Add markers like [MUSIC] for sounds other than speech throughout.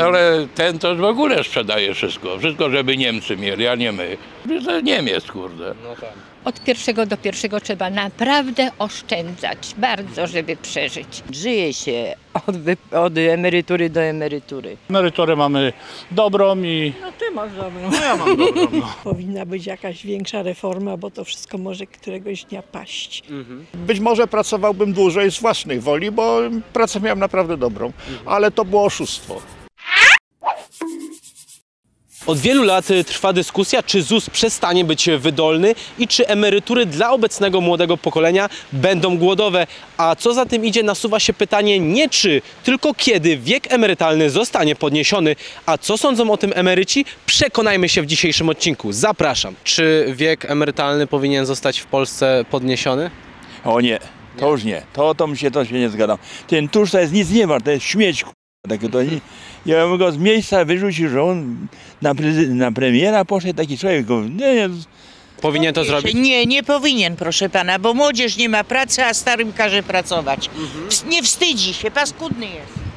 No ale ten to w ogóle sprzedaje wszystko. Wszystko, żeby Niemcy mieli, a nie my. To Niemiec, kurde. Od pierwszego do pierwszego trzeba naprawdę oszczędzać, bardzo, żeby przeżyć. Żyje się od, wy- od emerytury do emerytury. Emeryturę mamy dobrą i No ty masz dobrą. ja mam dobrą. No. [LAUGHS] Powinna być jakaś większa reforma, bo to wszystko może któregoś dnia paść. Być może pracowałbym dłużej z własnej woli, bo pracę miałem naprawdę dobrą, ale to było oszustwo. Od wielu lat y, trwa dyskusja, czy ZUS przestanie być wydolny i czy emerytury dla obecnego młodego pokolenia będą głodowe. A co za tym idzie, nasuwa się pytanie nie czy, tylko kiedy wiek emerytalny zostanie podniesiony. A co sądzą o tym emeryci? Przekonajmy się w dzisiejszym odcinku. Zapraszam. Czy wiek emerytalny powinien zostać w Polsce podniesiony? O nie, to już nie. To, to mi się, to się nie zgadzam. Ten tusz to jest nic nie wart, to jest śmieć. Takie to nie, ja bym go z miejsca wyrzucił, że on na, prezy- na premiera poszedł taki człowiek. Go, nie, nie, Powinien to zrobić? Nie, nie powinien, proszę pana, bo młodzież nie ma pracy, a starym każe pracować. Ws- Nie wstydzi się, paskudny jest.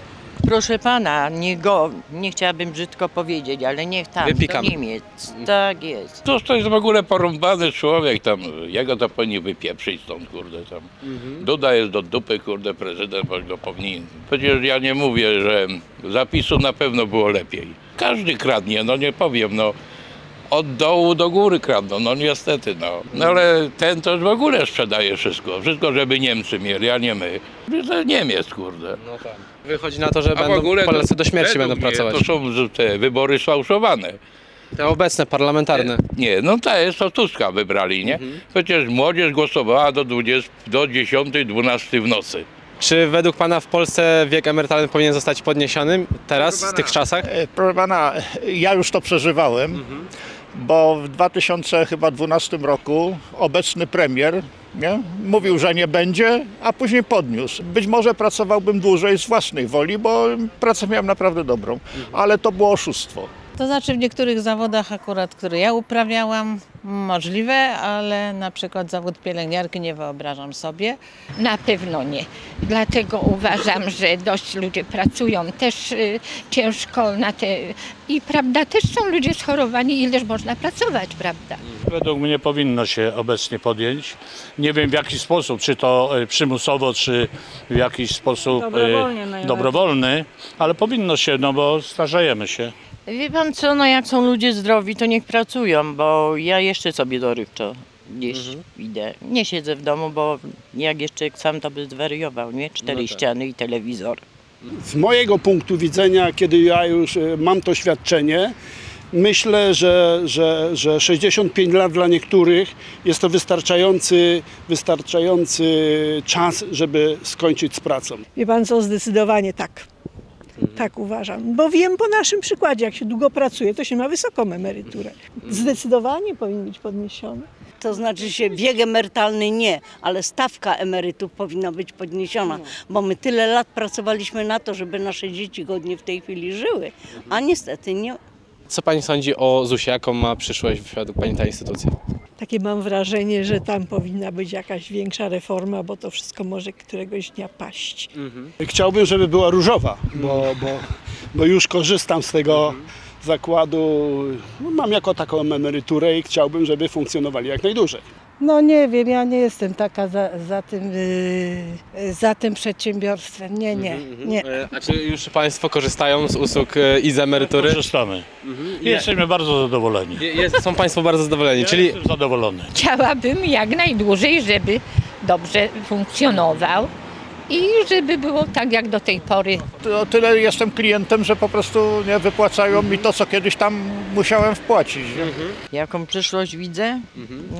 Proszę pana, nie go, nie chciałabym brzydko powiedzieć, ale niech tam, Wypikamy. do Niemiec. Tak jest. To, to jest w ogóle porąbany człowiek tam. Jego to powinni wypieprzyć stąd, kurde, tam. Duda jest do dupy, kurde, prezydent bo go powinien. Przecież ja nie mówię, że zapisu na pewno było lepiej. Każdy kradnie, no nie powiem, no. Od dołu do góry kradną, no niestety, no. No ale ten to w ogóle sprzedaje wszystko. Wszystko, żeby Niemcy mieli, a nie my. To Niemiec, kurde. No tak. Wychodzi na to, że A w będą ogóle to Polacy do śmierci według będą mnie pracować. To są te wybory sfałszowane. Te obecne, parlamentarne. Nie, no to jest to Tuska wybrali, nie? Przecież młodzież głosowała do 20, do 10, 12 w nocy. Czy według Pana w Polsce wiek emerytalny powinien zostać podniesiony teraz, w tych czasach? E, Proszę pana, ja już to przeżywałem, bo w 2012 roku obecny premier nie, mówił, że nie będzie, a później podniósł. Być może pracowałbym dłużej z własnej woli, bo pracę miałem naprawdę dobrą, ale to było oszustwo. To znaczy w niektórych zawodach akurat, które ja uprawiałam, możliwe, ale na przykład zawód pielęgniarki nie wyobrażam sobie. Na pewno nie. Dlatego uważam, że dość ludzie pracują też y, ciężko na te i prawda, też są ludzie schorowani, ileż można pracować, prawda? Według mnie powinno się obecnie podjąć. Nie wiem w jaki sposób, czy to e, przymusowo, czy w jakiś sposób e, Dobrowolnie najlepiej. dobrowolny, ale powinno się, no bo starzejemy się. Wie pan co, no jak są ludzie zdrowi, to niech pracują, bo ja jeszcze sobie dorywczo gdzieś idę. Nie siedzę w domu, bo jak jeszcze sam to by zwariował, nie? Cztery ściany i telewizor. Z mojego punktu widzenia, kiedy ja już e, mam to świadczenie, myślę, że, że, że 65 lat dla niektórych jest to wystarczający, wystarczający czas, żeby skończyć z pracą. Wie pan co, zdecydowanie tak. Tak uważam, bo wiem po naszym przykładzie, jak się długo pracuje, to się ma wysoką emeryturę. Zdecydowanie powinien być podniesiony. To znaczy się wiek emerytalny nie, ale stawka emerytów powinna być podniesiona, bo my tyle lat pracowaliśmy na to, żeby nasze dzieci godnie w tej chwili żyły, a niestety nie. Co Pani sądzi o ZUS-ie? Jaką ma przyszłość według Pani ta instytucja? Takie mam wrażenie, że tam powinna być jakaś większa reforma, bo to wszystko może któregoś dnia paść. Chciałbym, żeby była różowa, bo, bo, bo już korzystam z tego zakładu. No, mam jako taką emeryturę i chciałbym, żeby funkcjonowali jak najdłużej. No nie wiem, ja nie jestem taka za, za, tym, yy, za tym przedsiębiorstwem. Nie, nie, nie. E, A czy już Państwo korzystają z usług e, i z emerytury? Korzystamy. I jesteśmy bardzo zadowoleni. Je- Jest, są Państwo bardzo zadowoleni, Ja czyli jestem zadowolony. Chciałabym jak najdłużej, żeby dobrze funkcjonował i żeby było tak jak do tej pory. O tyle jestem klientem, że po prostu nie wypłacają mi to, co kiedyś tam musiałem wpłacić. nie? Jaką przyszłość widzę?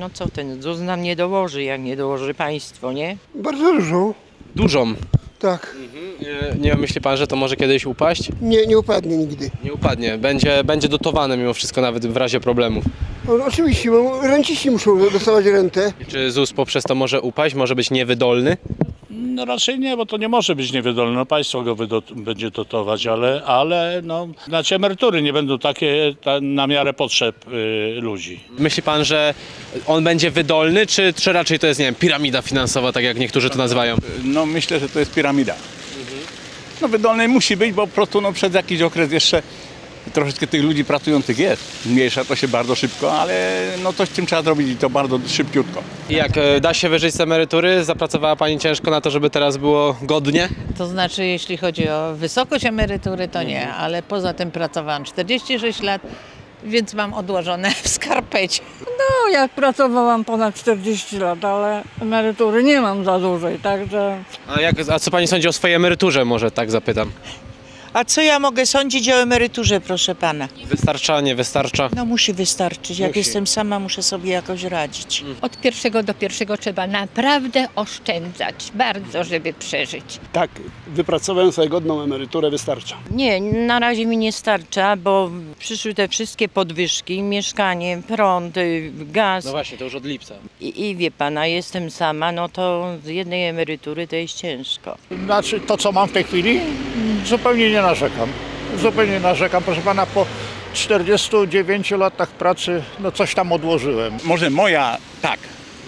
No co ten ZUS nam nie dołoży, jak nie dołoży państwo, nie? Bardzo dużo, dużą. tak. E, Nie myśli Pan, że to może kiedyś upaść? Nie, nie upadnie nigdy. Nie upadnie. Będzie, będzie dotowane mimo wszystko nawet w razie problemów. No, oczywiście, bo renciści muszą dostawać rentę. Czy ZUS poprzez to może upaść? Może być niewydolny? No raczej nie, bo to nie może być niewydolne. No państwo go będzie dotować, ale, ale no, znaczy emerytury nie będą takie ta, na miarę potrzeb y, ludzi. Myśli Pan, że on będzie wydolny, czy, czy raczej to jest, nie wiem, piramida finansowa, tak jak niektórzy to nazywają? no myślę, że to jest piramida. No wydolny musi być, bo po prostu no, przez jakiś okres jeszcze troszeczkę tych ludzi pracujących jest. Zmniejsza to się bardzo szybko, ale no coś z tym trzeba zrobić i to bardzo szybciutko. I jak e, da się wyżyć z emerytury? Zapracowała pani ciężko na to, żeby teraz było godnie? To znaczy, jeśli chodzi o wysokość emerytury, to nie, ale poza tym pracowałam 46 lat, więc mam odłożone w skarpecie. No, jak pracowałam ponad 40 lat, ale emerytury nie mam za dużej, także A, jak, a co pani sądzi o swojej emeryturze, może tak zapytam? A co ja mogę sądzić o emeryturze, proszę pana? Wystarcza, nie wystarcza? No musi wystarczyć. Jak Musi. jestem sama, muszę sobie jakoś radzić. Od pierwszego do pierwszego trzeba naprawdę oszczędzać, bardzo, żeby przeżyć. Tak, wypracowałem sobie godną emeryturę, wystarcza. Nie, na razie mi nie starcza, bo przyszły te wszystkie podwyżki, mieszkanie, prąd, y, gaz. No właśnie, to już od lipca. I, I wie pana, jestem sama, no to z jednej emerytury to jest ciężko. Znaczy to, co mam w tej chwili, zupełnie nie narzekam. Zupełnie nie narzekam. Proszę pana, po 49 latach pracy, no coś tam odłożyłem. Może moja tak,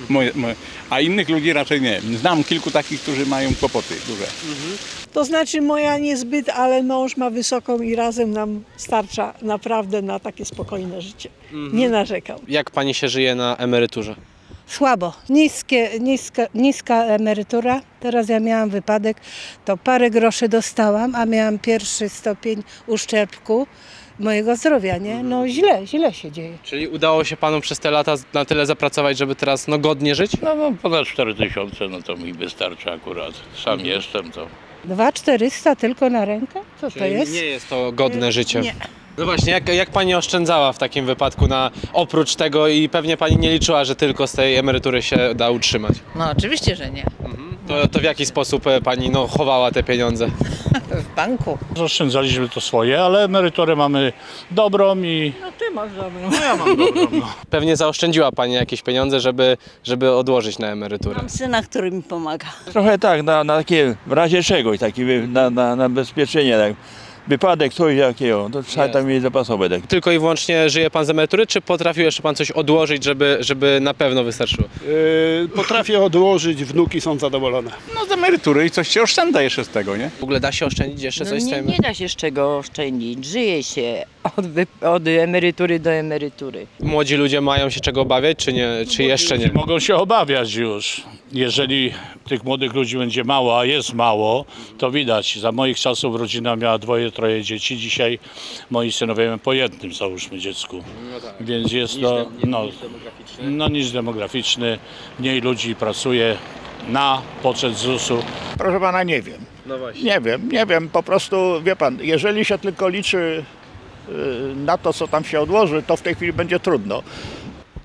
moje, moje, a innych ludzi raczej nie. Znam kilku takich, którzy mają kłopoty duże. To znaczy moja niezbyt, ale mąż ma wysoką i razem nam starcza naprawdę na takie spokojne życie. Nie narzekam. Jak pani się żyje na emeryturze? Słabo. Niskie, niska, niska emerytura. Teraz ja miałam wypadek, to parę groszy dostałam, a miałam pierwszy stopień uszczerbku mojego zdrowia, nie? No źle, źle się dzieje. Czyli udało się panu przez te lata na tyle zapracować, żeby teraz no, godnie żyć? No mam ponad 4 tysiące, no to mi wystarczy akurat. Sam Mhm. jestem, to Dwa 400 tylko na rękę? Co to Czyli jest? Nie jest to godne życie. Nie. No właśnie, jak, jak pani oszczędzała w takim wypadku na oprócz tego i pewnie pani nie liczyła, że tylko z tej emerytury się da utrzymać? No oczywiście, że nie. To, to w jaki sposób e, pani no, chowała te pieniądze? [LAUGHS] W banku. Oszczędzaliśmy to swoje, ale emeryturę mamy dobrą i no ty masz dobrą. no ja mam dobrą. No. Pewnie zaoszczędziła pani jakieś pieniądze, żeby, żeby odłożyć na emeryturę. Mam syna, który mi pomaga. Trochę tak, na, na takie, w razie czegoś, taki, na, na, na bezpieczenie, tak. Wypadek, coś takiego, to trzeba tam mieć zapasowe. Tak. Tylko i wyłącznie żyje pan z emerytury, czy potrafił jeszcze pan coś odłożyć, żeby, żeby na pewno wystarczyło? Yy, potrafię odłożyć, wnuki są zadowolone. No z emerytury i coś się oszczędza jeszcze z tego, nie? W ogóle da się oszczędzić jeszcze No coś z nie, tej nie da się z czego oszczędzić. Żyje się od, od emerytury do emerytury. Młodzi ludzie mają się czego obawiać, czy, nie, czy jeszcze nie? Mogą się obawiać już. Jeżeli tych młodych ludzi będzie mało, a jest mało, to widać. Za moich czasów rodzina miała dwoje, troje dzieci. Dzisiaj moi synowie mają po jednym, załóżmy, dziecku. Więc jest to no, no, nic demograficzny. Mniej ludzi pracuje na poczet ZUS-u. Proszę pana, nie wiem. No właśnie. Nie wiem, nie wiem, po prostu, wie pan, jeżeli się tylko liczy na to, co tam się odłoży, to w tej chwili będzie trudno.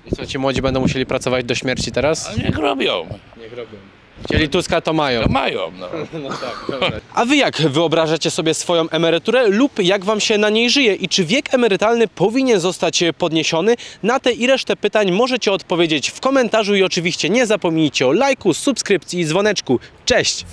I co, ci młodzi będą musieli pracować do śmierci teraz? A niech robią. Niech robią. Chcieli Tuska, to mają. To mają, no. [LAUGHS] No tak, [LAUGHS] A wy jak wyobrażacie sobie swoją emeryturę lub jak wam się na niej żyje i czy wiek emerytalny powinien zostać podniesiony? Na te i resztę pytań możecie odpowiedzieć w komentarzu i oczywiście nie zapomnijcie o lajku, subskrypcji i dzwoneczku. Cześć!